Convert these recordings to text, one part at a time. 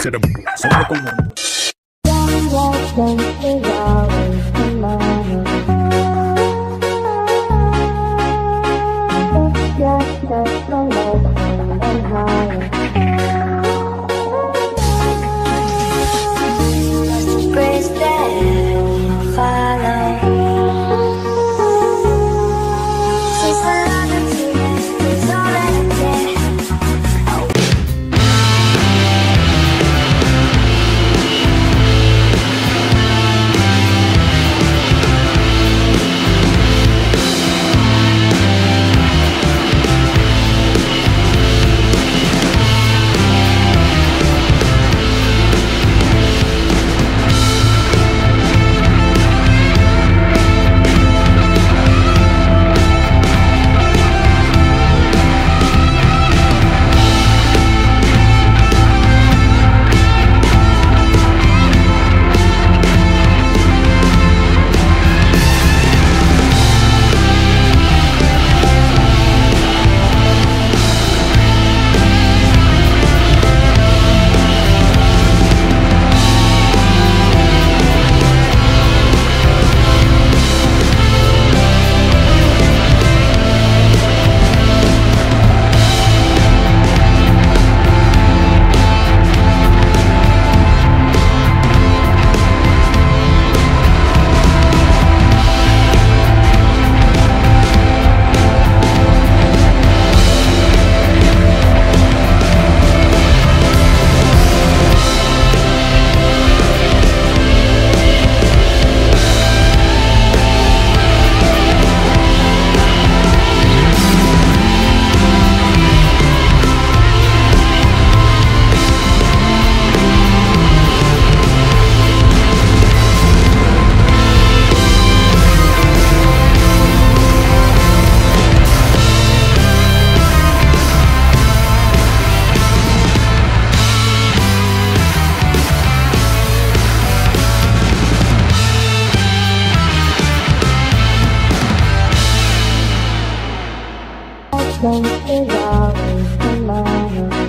Será solo como And if you tell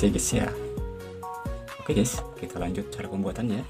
guys guys ya. Oke guys kita lanjut cara pembuatannya